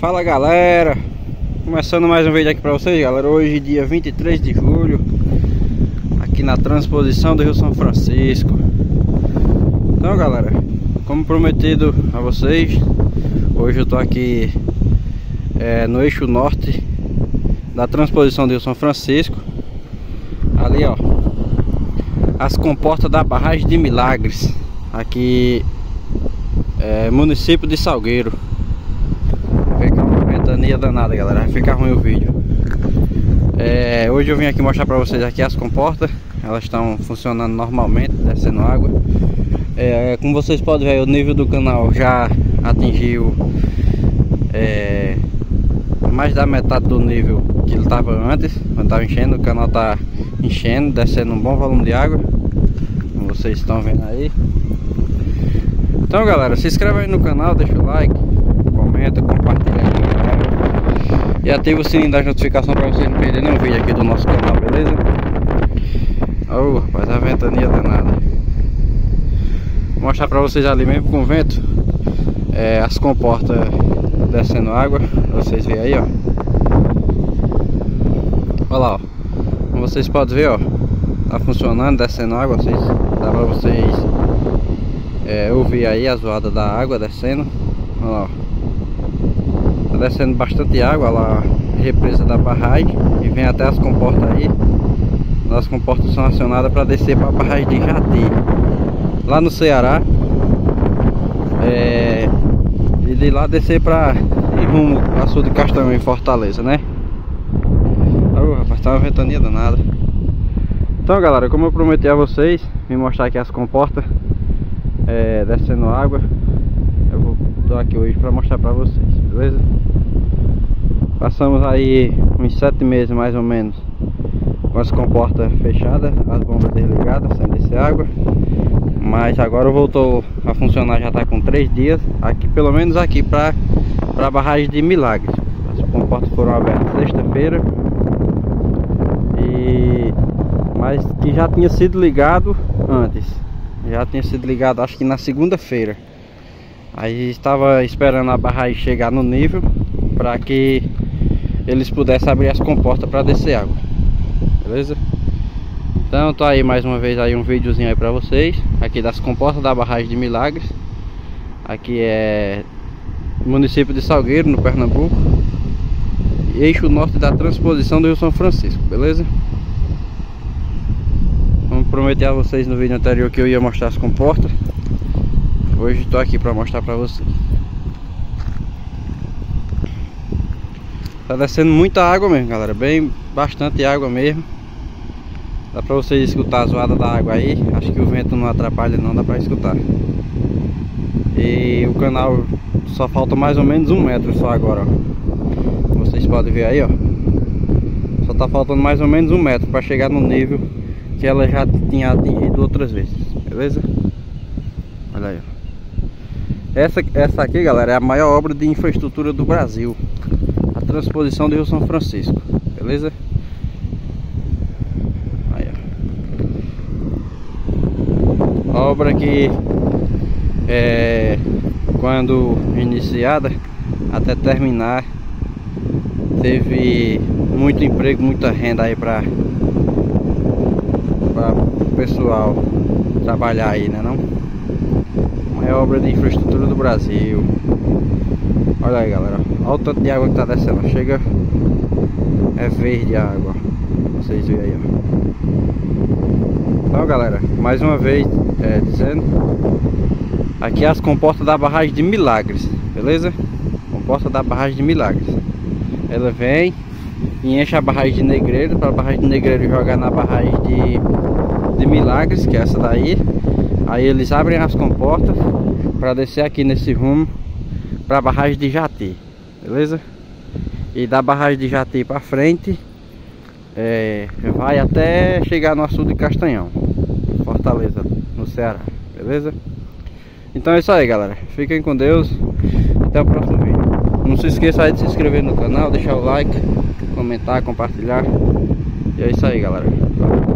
Fala galera, começando mais um vídeo aqui pra vocês galera. Hoje dia 23 de julho Aqui na transposição do Rio São Francisco. Então galera, como prometido a vocês Hoje eu tô aqui é, no eixo norte Da transposição do Rio São Francisco. Ali ó As comportas da barragem de Milagres Aqui é, município de Salgueiro danada, galera. Vai ficar ruim o vídeo. É, hoje eu vim aqui mostrar pra vocês aqui as comportas. Elas estão funcionando normalmente, descendo água. É, como vocês podem ver, o nível do canal já atingiu é, mais da metade do nível que ele estava antes, quando estava enchendo. O canal está enchendo, descendo um bom volume de água, como vocês estão vendo aí. Então, galera, se inscreve aí no canal, deixa o like, comenta, compartilha e ativa o sininho da notificação para vocês não perderem nenhum vídeo aqui do nosso canal, beleza? Oh, rapaz, a ventania danada. Vou mostrar para vocês ali mesmo com o vento é, as comportas descendo água, vocês verem aí, ó. Olha lá, ó. Como vocês podem ver, ó, tá funcionando, descendo água, vocês, dá para vocês é, ouvir aí a zoada da água descendo. Olha lá, ó. Descendo bastante água lá, represa da barragem e vem até as comportas aí. As comportas são acionadas para descer para a barragem de Jati, lá no Ceará. É, e de lá descer para ir rumo a sul de Castanho em Fortaleza, né? Oh, rapaz, tá uma ventania danada. Então galera, como eu prometi a vocês, me mostrar aqui as comportas é, descendo água. Estar aqui hoje para mostrar para vocês, beleza? Passamos aí uns sete meses mais ou menos com as comportas fechadas, as bombas desligadas, sem descer água. Mas agora voltou a funcionar, já está com três dias, aqui pelo menos aqui para a barragem de Milagres. As comportas foram abertas sexta-feira. E mas que já tinha sido ligado antes. Já tinha sido ligado acho que na segunda-feira. Aí estava esperando a barragem chegar no nível para que eles pudessem abrir as comportas para descer água. Beleza? Então tô aí mais uma vez aí um videozinho aí para vocês, aqui das comportas da barragem de Milagres. Aqui é município de Salgueiro, no Pernambuco. Eixo norte da transposição do Rio São Francisco, beleza? Como prometi a vocês no vídeo anterior que eu ia mostrar as comportas. Hoje estou aqui para mostrar para vocês. Tá descendo muita água mesmo, galera. Bem, bastante água mesmo. Dá pra vocês escutar a zoada da água aí. Acho que o vento não atrapalha não, dá pra escutar. E o canal só falta mais ou menos um metro só agora, ó. Vocês podem ver aí, ó. Só tá faltando mais ou menos um metro pra chegar no nível que ela já tinha atingido outras vezes. Beleza? Olha aí, ó. Essa, essa aqui, galera, é a maior obra de infraestrutura do Brasil transposição do Rio São Francisco, beleza? Aí, ó. Obra que é, quando iniciada até terminar teve muito emprego, muita renda aí para o pessoal trabalhar aí, né não? Maior obra de infraestrutura do Brasil. Olha aí galera, olha o tanto de água que tá descendo, chega é verde a água, vocês veem aí ó. Então galera, mais uma vez é, dizendo, aqui é as comportas da barragem de Milagres, beleza? Comporta da barragem de Milagres. Ela vem e enche a barragem de Negreiro, para a barragem de Negreiro jogar na barragem de, de Milagres, que é essa daí. Aí eles abrem as comportas para descer aqui nesse rumo para a barragem de Jati, beleza? E da barragem de Jati para frente é, vai até chegar no açude de Castanhão, Fortaleza, no Ceará, beleza? Então é isso aí, galera. Fiquem com Deus. Até o próximo vídeo. Não se esqueça aí de se inscrever no canal, deixar o like, comentar, compartilhar. E é isso aí, galera. Valeu.